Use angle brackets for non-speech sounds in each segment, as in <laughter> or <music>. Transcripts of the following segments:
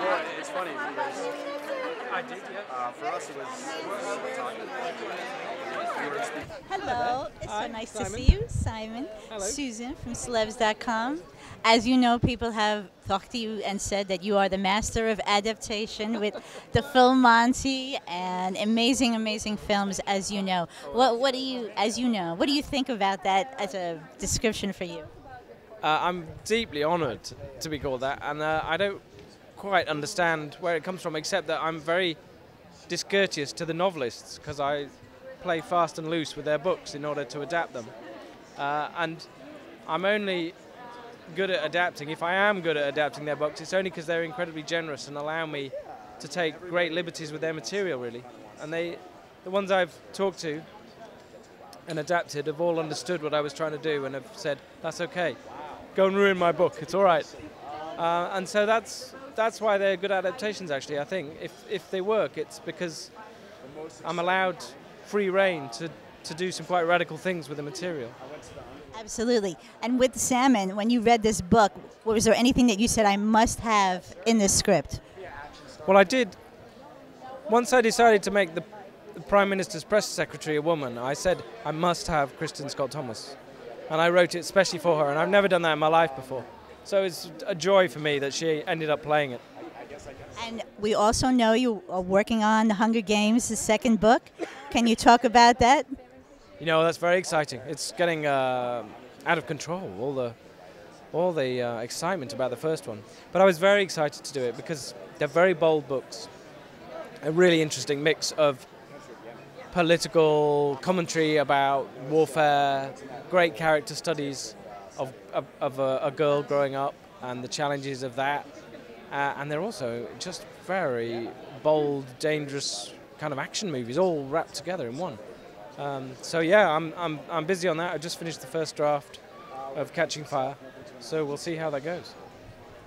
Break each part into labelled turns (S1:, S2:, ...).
S1: Well, it's funny because I did, yeah. For us, it was talking. We were speaking.
S2: Hello, it's so nice
S3: Simon.
S2: to see you, Simon.
S3: Hello.
S2: Susan from celebs.com. As you know, people have talked to you and said that you are the master of adaptation with the Full Monty and amazing, amazing films, as you know. What, what do you, as you know, what do you think about that as a description for you?
S3: Uh, I'm deeply honoured to be called that, and uh, I don't quite understand where it comes from, except that I'm very discourteous to the novelists because I play fast and loose with their books in order to adapt them. Uh, and I'm only good at adapting. If I am good at adapting their books, it's only because they're incredibly generous and allow me to take great liberties with their material, really. And they, the ones I've talked to and adapted, have all understood what I was trying to do and have said, "That's okay. Go and ruin my book. It's all right." Uh, and so that's that's why they're good adaptations. Actually, I think if if they work, it's because I'm allowed free reign to to do some quite radical things with the material.
S2: Absolutely. And with Salmon, when you read this book, was there anything that you said I must have in this script?
S3: Well, I did. Once I decided to make the, the Prime Minister's press secretary a woman, I said I must have Kristin Scott Thomas, and I wrote it especially for her. And I've never done that in my life before, so it's a joy for me that she ended up playing it.
S2: And we also know you are working on The Hunger Games, the second book. Can you talk about that?
S3: You know, that's very exciting. It's getting uh, out of control. All the all the uh, excitement about the first one, but I was very excited to do it because they're very bold books. A really interesting mix of political commentary about warfare, great character studies of, of, of a, a girl growing up and the challenges of that. Uh, and they're also just very bold, dangerous kind of action movies, all wrapped together in one. Um, so yeah, I'm, I'm, I'm busy on that. I just finished the first draft of Catching Fire, so we'll see how that goes.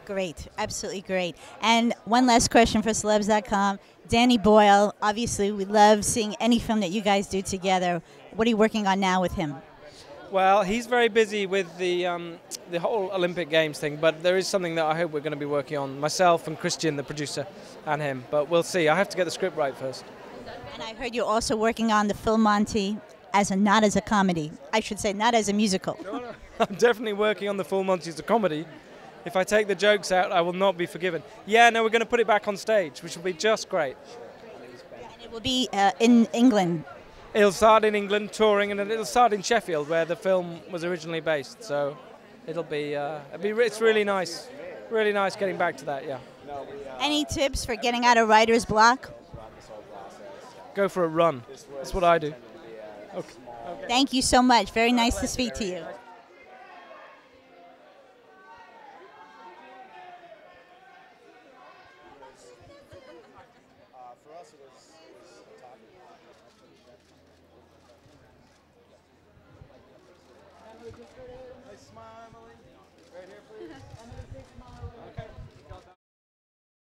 S2: Great, absolutely great. And one last question for celebs.com. Danny Boyle, obviously, we love seeing any film that you guys do together. What are you working on now with him?
S3: Well, he's very busy with the um, the whole Olympic Games thing, but there is something that I hope we're going to be working on, myself and Christian, the producer, and him. But we'll see. I have to get the script right first.
S2: And I heard you're also working on the Full Monty as a not as a comedy. I should say not as a musical. <laughs>
S3: I'm definitely working on the full Monty as a comedy. If I take the jokes out, I will not be forgiven. Yeah, no, we're going to put it back on stage, which will be just great.
S2: And it will be uh, in England.
S3: It'll start in England, touring, and it'll start in Sheffield, where the film was originally based. So it'll be, uh, it'll be it's really nice, really nice getting back to that. Yeah,
S2: Any tips for getting out of writer's block?
S3: go for a run. That's what I do. Okay.
S2: Thank you so much. Very nice to speak to you.
S3: Nice smile, Emily. Right here, please. <laughs> Emily, big smile. Okay.